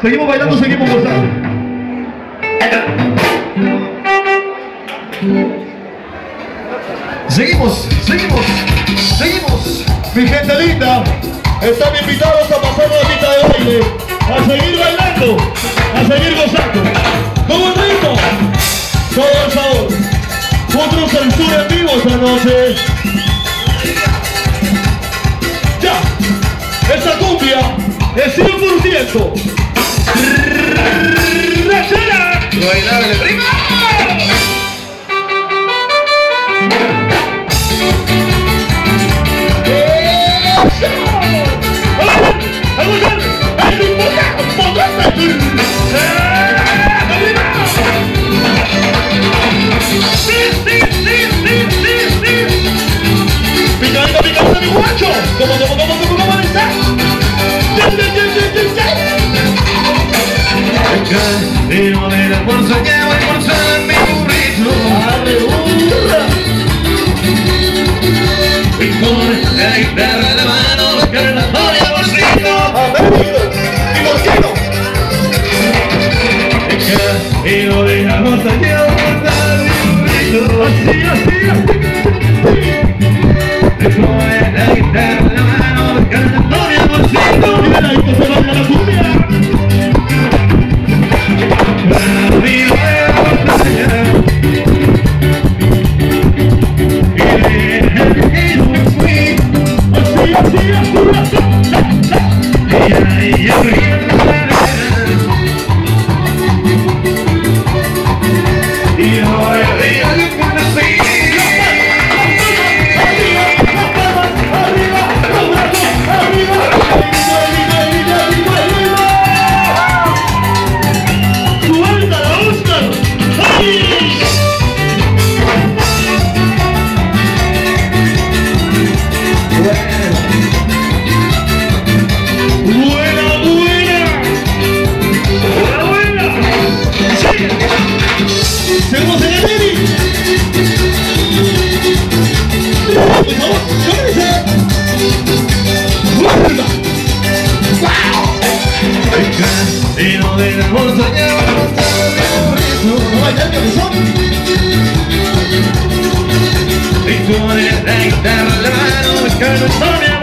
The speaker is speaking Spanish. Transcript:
seguimos bailando, seguimos gozando. Seguimos, seguimos, seguimos. Mi gente linda, están invitados a pasar la pista de baile, a seguir bailando, a seguir gozando. Con un ritmo, todo el sabor. Otro censura en vivo esta noche. Ya, esta cumbia es 100%. ¡Rachera! Bailable, prima. Camino del llevo el bolso en mi burrito. Y con la guitarra en la mano los cargadores bolsito y Y con la guitarra en la mano los cargadores